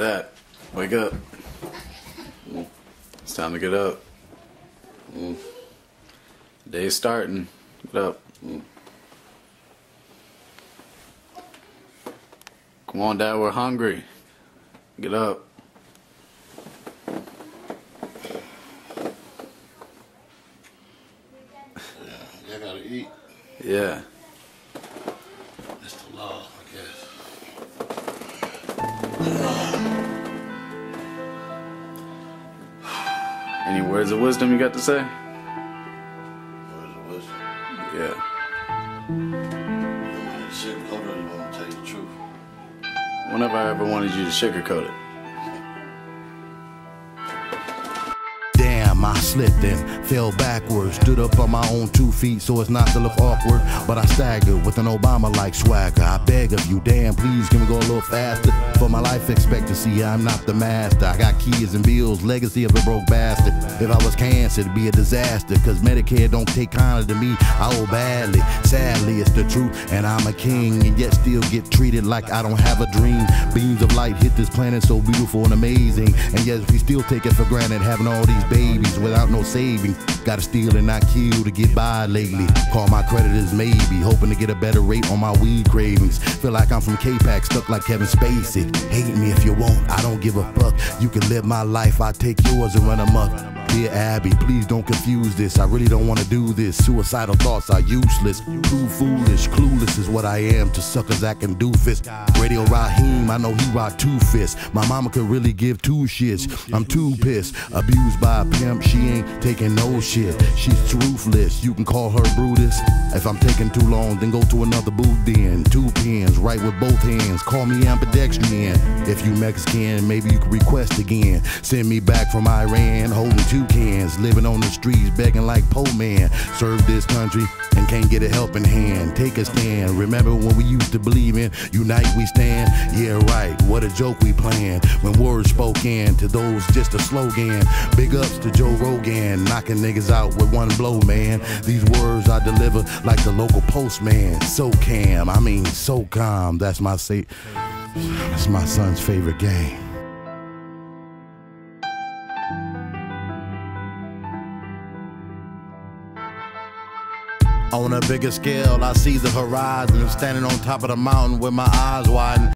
Dad, wake up. It's time to get up. Day's starting. Get up. Come on, Dad, we're hungry. Get up. I gotta eat. Yeah. That's the law, I guess. Any words of wisdom you got to say? Words of wisdom. Yeah. Sugarcoat it or you want to tell you the truth? Whenever I ever wanted you to sugarcoat it. Slipped and fell backwards. Stood up on my own two feet so it's not to look awkward. But I staggered with an Obama like swagger. I beg of you, damn, please can we go a little faster? For my life expectancy, I'm not the master. I got kids and bills, legacy of a broke bastard. If I was cancer, it'd be a disaster. Cause Medicare don't take kindly to me. I owe badly. Sadly, it's the truth. And I'm a king and yet still get treated like I don't have a dream. Beams of light hit this planet so beautiful and amazing. And yet we still take it for granted having all these babies without no saving. Gotta steal and not kill to get by lately. Call my creditors maybe, hoping to get a better rate on my weed cravings. Feel like I'm from K-PAX, stuck like Kevin Spacey. Hate me if you want, I don't give a fuck. You can live my life, I take yours and run amok. Dear Abby, please don't confuse this. I really don't wanna do this. Suicidal thoughts are useless. Too foolish, clueless is what I am to suckers acting doofus. Radio Raheem, I know he rock two fists. My mama could really give two shits. I'm too pissed. Abused by a pimp, she ain't taking no shit. She's ruthless. You can call her Brutus. If I'm taking too long, then go to another booth then. Two pins, right with both hands. Call me ambidextrian. If you Mexican, maybe you can request again. Send me back from Iran, holding two cans. Living on the streets, begging like po man. Serve this country and can't get a helping hand. Take a stand. Remember when we used to believe in unite we stand? Yeah, right. What a joke we playing. When words spoken to those just a slogan. Big ups to Joe Rogan, knocking niggas out with one blow, man. These words I deliver like the local postman. So cam, I mean so calm. That's my say. That's my son's favorite game. On a bigger scale, I see the horizon. Standing on top of the mountain with my eyes wide.